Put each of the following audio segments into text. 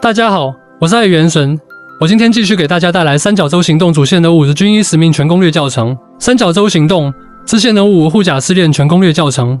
大家好，我是爱元神。我今天继续给大家带来三角洲行动主线人物的军医使命全攻略教程。三角洲行动支线的五护甲试炼全攻略教程。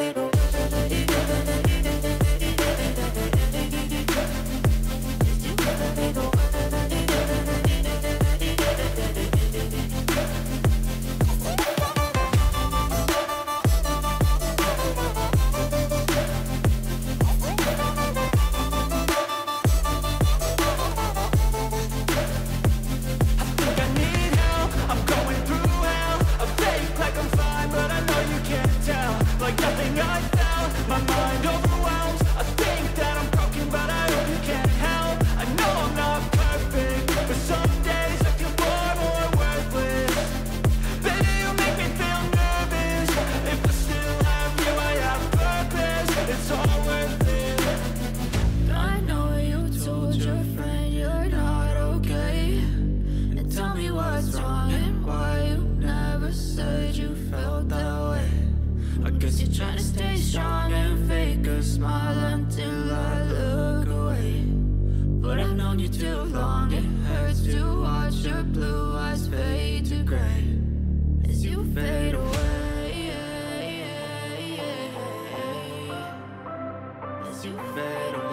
you away.